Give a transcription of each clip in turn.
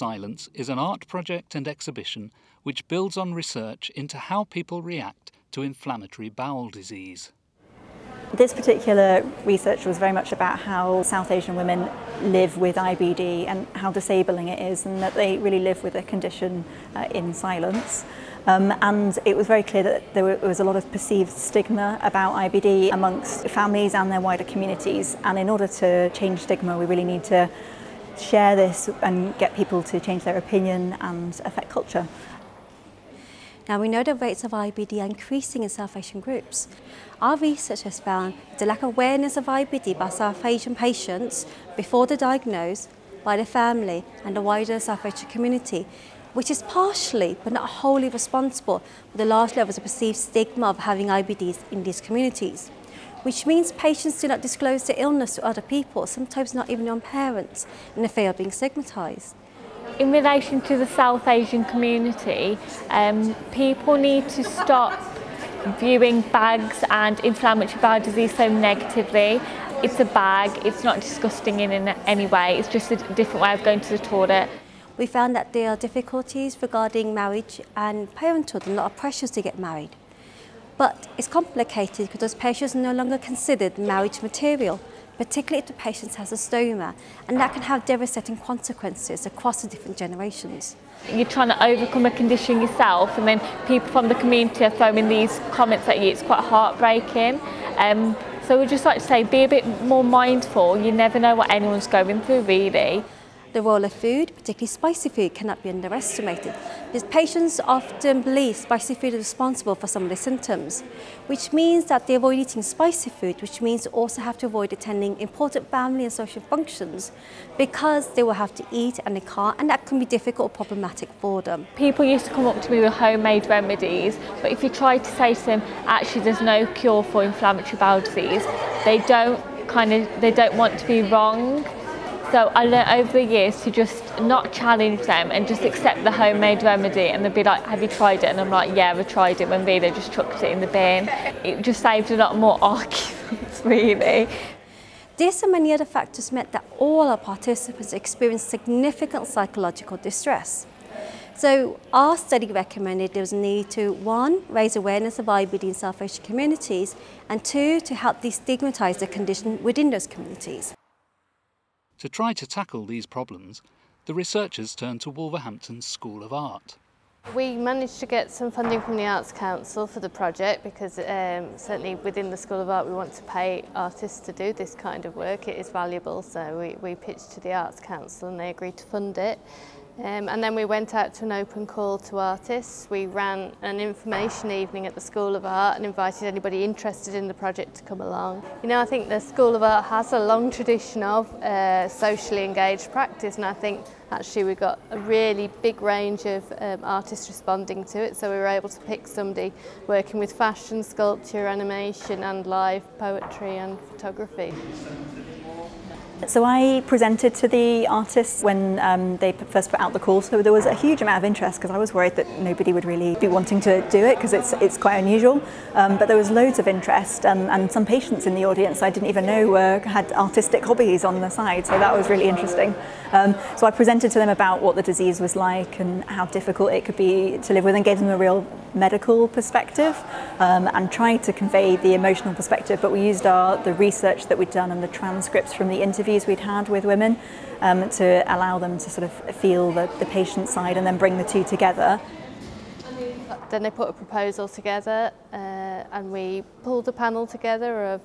Silence is an art project and exhibition which builds on research into how people react to inflammatory bowel disease. This particular research was very much about how South Asian women live with IBD and how disabling it is and that they really live with the condition uh, in silence. Um, and it was very clear that there was a lot of perceived stigma about IBD amongst families and their wider communities. And in order to change stigma, we really need to share this and get people to change their opinion and affect culture. Now we know the rates of IBD are increasing in South Asian groups. Our research has found the lack of awareness of IBD by South Asian patients before they're diagnosed, by the family and the wider South Asian community which is partially but not wholly responsible for the large levels of perceived stigma of having IBDs in these communities, which means patients do not disclose their illness to other people, sometimes not even their parents, in the fear of being stigmatised. In relation to the South Asian community, um, people need to stop viewing bags and inflammatory bowel disease so negatively. It's a bag, it's not disgusting in any way, it's just a different way of going to the toilet. we found that there are difficulties regarding marriage and parenthood and a lot of pressures to get married. But it's complicated because those patients are no longer considered marriage material, particularly if the patient has a stoma, and that can have devastating consequences across the different generations. You're trying to overcome a condition yourself, and then people from the community are throwing these comments at you. It's quite heartbreaking. Um, so we'd just like to say, be a bit more mindful. You never know what anyone's going through, really. The role of food, particularly spicy food, cannot be underestimated patients often believe spicy food is responsible for some of the symptoms, which means that they avoid eating spicy food, which means they also have to avoid attending important family and social functions because they will have to eat and they can't, and that can be difficult or problematic for them. People used to come up to me with homemade remedies, but if you try to say to them, actually there's no cure for inflammatory bowel disease, they don't kind of, they don't want to be wrong So I learned over the years to just not challenge them and just accept the homemade remedy and they'd be like, have you tried it? And I'm like, yeah, I've tried it. When they just chucked it in the bin. It just saved a lot more arguments, really. This and many other factors meant that all our participants experienced significant psychological distress. So our study recommended there was a need to, one, raise awareness of IBD in South Asian communities, and two, to help destigmatise the condition within those communities. To try to tackle these problems, the researchers turned to Wolverhampton's School of Art. We managed to get some funding from the Arts Council for the project because um, certainly within the School of Art we want to pay artists to do this kind of work. It is valuable so we, we pitched to the Arts Council and they agreed to fund it. Um, and then we went out to an open call to artists. We ran an information evening at the School of Art and invited anybody interested in the project to come along. You know, I think the School of Art has a long tradition of uh, socially engaged practice and I think actually we got a really big range of um, artists responding to it so we were able to pick somebody working with fashion, sculpture, animation and live poetry and photography. So I presented to the artists when um, they first put out the call, so there was a huge amount of interest because I was worried that nobody would really be wanting to do it because it's, it's quite unusual. Um, but there was loads of interest and, and some patients in the audience I didn't even know uh, had artistic hobbies on the side, so that was really interesting. Um, so I presented to them about what the disease was like and how difficult it could be to live with and gave them a real medical perspective um, and tried to convey the emotional perspective, but we used our, the research that we'd done and the transcripts from the interviews we'd had with women um, to allow them to sort of feel the, the patient side and then bring the two together. Then they put a proposal together uh, and we pulled a panel together of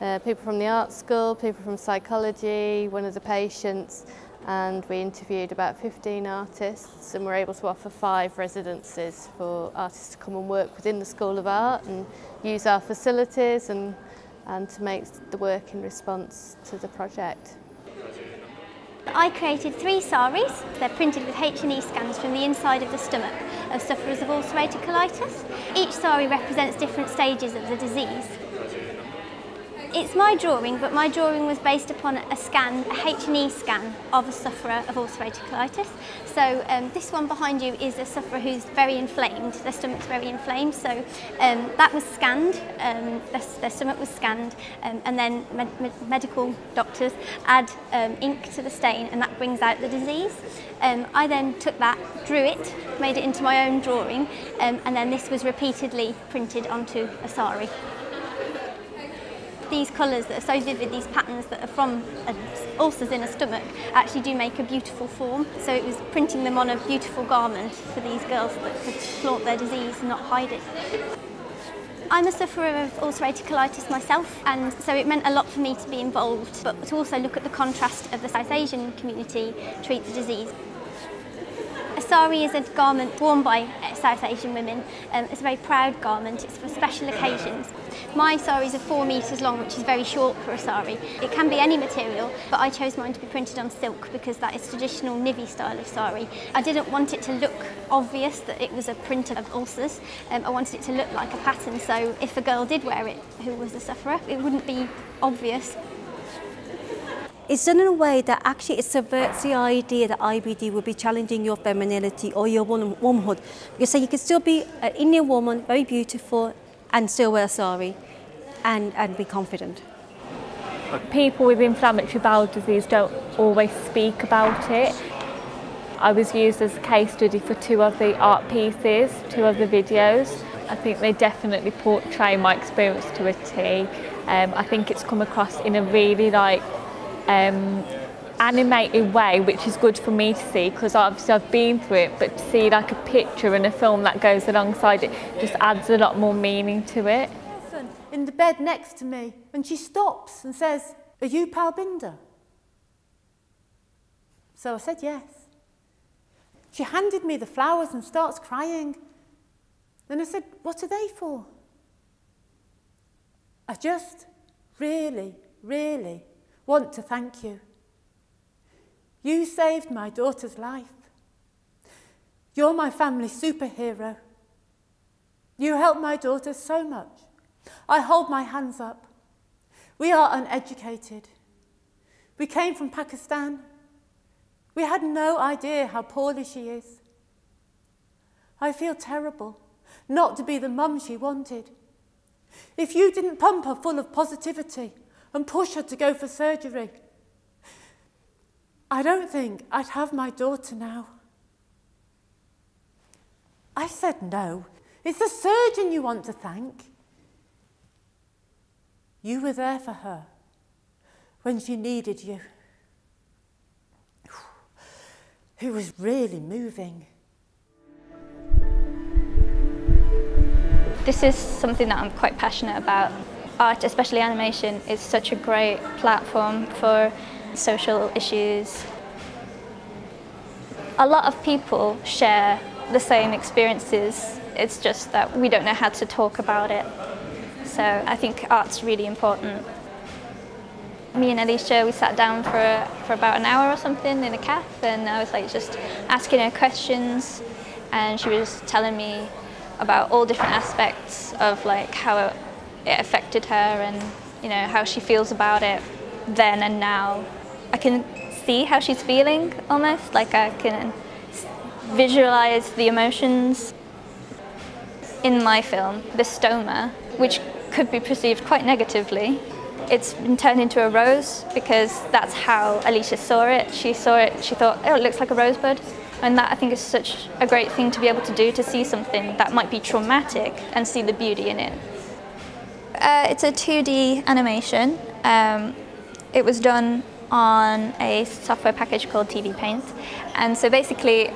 uh, people from the art school, people from psychology, one of the patients, and we interviewed about 15 artists and were able to offer five residencies for artists to come and work within the School of Art and use our facilities and and to make the work in response to the project. I created three saris. They're printed with H&E scans from the inside of the stomach of sufferers of ulcerative colitis. Each sari represents different stages of the disease. It's my drawing, but my drawing was based upon a scan, a H&E scan of a sufferer of ulcerative colitis. So um, this one behind you is a sufferer who's very inflamed. Their stomach's very inflamed. So um, that was scanned, um, their, their stomach was scanned, um, and then med med medical doctors add um, ink to the stain, and that brings out the disease. Um, I then took that, drew it, made it into my own drawing, um, and then this was repeatedly printed onto a sari. These colours that are so vivid, these patterns that are from ulcers in a stomach, actually do make a beautiful form. So it was printing them on a beautiful garment for these girls that could flaunt their disease and not hide it. I'm a sufferer of ulcerative colitis myself and so it meant a lot for me to be involved but to also look at the contrast of the South Asian community treat the disease. Sari is a garment worn by South Asian women. Um, it's a very proud garment, it's for special occasions. My saris are four metres long, which is very short for a sari. It can be any material, but I chose mine to be printed on silk because that is traditional Nivi style of sari. I didn't want it to look obvious that it was a print of ulcers. Um, I wanted it to look like a pattern, so if a girl did wear it who was a sufferer, it wouldn't be obvious. It's done in a way that actually it subverts the idea that IBD will be challenging your femininity or your womanhood. You say you can still be an Indian woman, very beautiful, and still wear sari and, and be confident. People with inflammatory bowel disease don't always speak about it. I was used as a case study for two of the art pieces, two of the videos. I think they definitely portray my experience to a T. Um, I think it's come across in a really like um, animated way, which is good for me to see because obviously I've been through it, but to see like a picture and a film that goes alongside it just adds a lot more meaning to it. In the bed next to me, and she stops and says, Are you Palbinder? So I said yes. She handed me the flowers and starts crying. Then I said, What are they for? I just really, really want to thank you. You saved my daughter's life. You're my family superhero. You helped my daughter so much. I hold my hands up. We are uneducated. We came from Pakistan. We had no idea how poorly she is. I feel terrible not to be the mum she wanted. If you didn't pump her full of positivity, and push her to go for surgery. I don't think I'd have my daughter now. I said no. It's the surgeon you want to thank. You were there for her when she needed you. It was really moving. This is something that I'm quite passionate about art, especially animation, is such a great platform for social issues. A lot of people share the same experiences, it's just that we don't know how to talk about it. So I think art's really important. Me and Alicia, we sat down for, for about an hour or something in a cafe and I was like just asking her questions and she was telling me about all different aspects of like how it affected her and you know how she feels about it then and now. I can see how she's feeling almost, like I can visualize the emotions. In my film, the stoma, which could be perceived quite negatively, it's been turned into a rose because that's how Alicia saw it. She saw it, she thought, oh, it looks like a rosebud. And that I think is such a great thing to be able to do, to see something that might be traumatic and see the beauty in it. Uh, it's a 2D animation. Um, it was done on a software package called TV Paint. And so basically,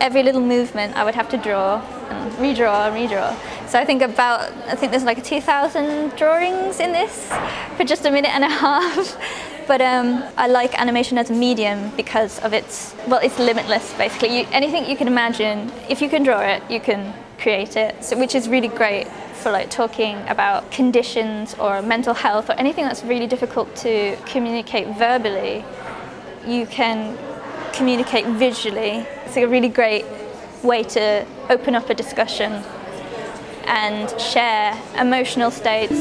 every little movement I would have to draw and redraw and redraw. So I think about, I think there's like 2,000 drawings in this for just a minute and a half. But um, I like animation as a medium because of its, well, it's limitless basically. You, anything you can imagine, if you can draw it, you can create it, so, which is really great for like talking about conditions or mental health or anything that's really difficult to communicate verbally, you can communicate visually. It's a really great way to open up a discussion and share emotional states.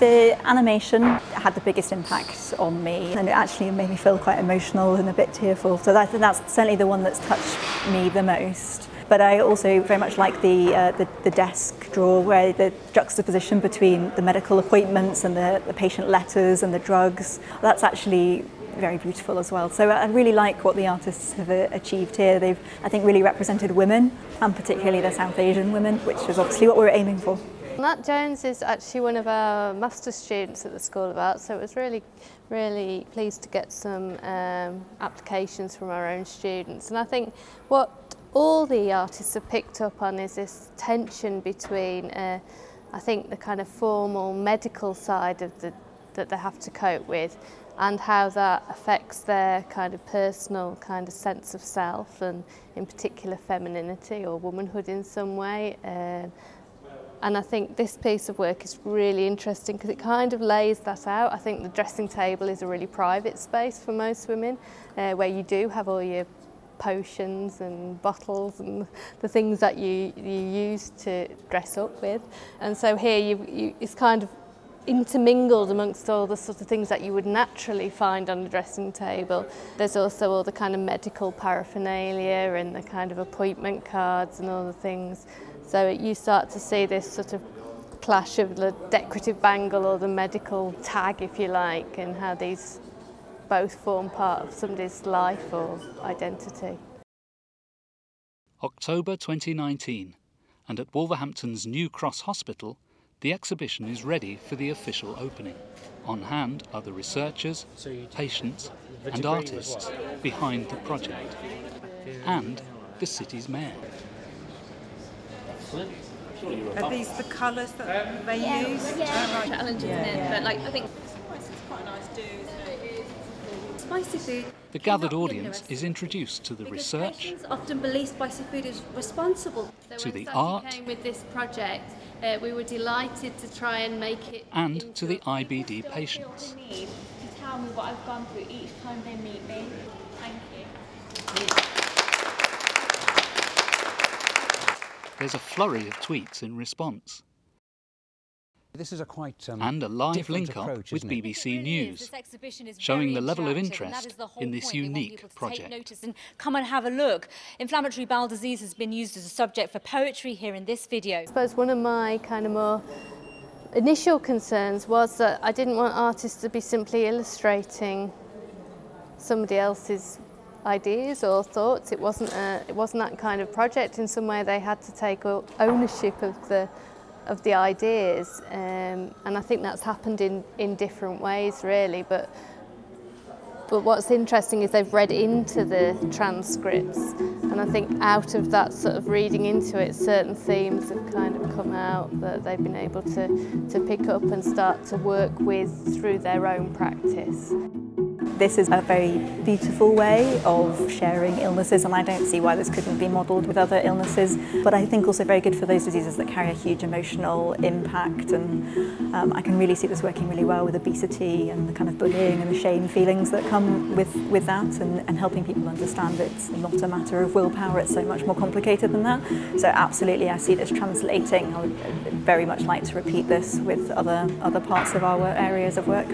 The animation had the biggest impact on me and it actually made me feel quite emotional and a bit tearful. So that, that's certainly the one that's touched me the most. But I also very much like the, uh, the, the, desk drawer where the juxtaposition between the medical appointments and the, the patient letters and the drugs. That's actually very beautiful as well. So I really like what the artists have uh, achieved here. They've, I think, really represented women, and particularly the South Asian women, which is obviously what we were aiming for. Matt Jones is actually one of our master's students at the School of Art, so it was really, really pleased to get some um, applications from our own students. And I think what all the artists have picked up on is this tension between, uh, I think, the kind of formal medical side of the that they have to cope with and how that affects their kind of personal kind of sense of self and in particular femininity or womanhood in some way. Um, and I think this piece of work is really interesting because it kind of lays that out. I think the dressing table is a really private space for most women uh, where you do have all your potions and bottles and the things that you, you use to dress up with. And so here you, you, it's kind of intermingled amongst all the sort of things that you would naturally find on a dressing table. There's also all the kind of medical paraphernalia and the kind of appointment cards and all the things. So you start to see this sort of clash of the decorative bangle or the medical tag, if you like, and how these both form part of somebody's life or identity. October 2019, and at Wolverhampton's New Cross Hospital, the exhibition is ready for the official opening. On hand are the researchers, patients and artists behind the project, and the city's mayor. Are these the colours that they yeah. use? Yeah, right. challenge, yeah. isn't it? But like, I think spicy food. The gathered audience is introduced to the research. often believe spicy food is responsible. So to the art. Came with this project, uh, we were delighted to try and make it. And to the IBD patients. Need to tell me what I've gone through each time they meet me. Thank you. There's a flurry of tweets in response. This is a quite um, and a live link up with BBC it? News, showing the level of interest in this unique project. notice and come and have a look. Inflammatory bowel disease has been used as a subject for poetry here in this video. I suppose one of my kind of more initial concerns was that I didn't want artists to be simply illustrating somebody else's ideas or thoughts. It wasn't a, it wasn't that kind of project. In some way, they had to take ownership of the of the ideas um, and I think that's happened in, in different ways really but but what's interesting is they've read into the transcripts and I think out of that sort of reading into it certain themes have kind of come out that they've been able to, to pick up and start to work with through their own practice. This is a very beautiful way of sharing illnesses and I don't see why this couldn't be modelled with other illnesses but I think also very good for those diseases that carry a huge emotional impact and um, I can really see this working really well with obesity and the kind of bullying and the shame feelings that come with, with that and, and helping people understand it's not a matter of willpower, it's so much more complicated than that. So absolutely I see this translating. I would very much like to repeat this with other, other parts of our areas of work.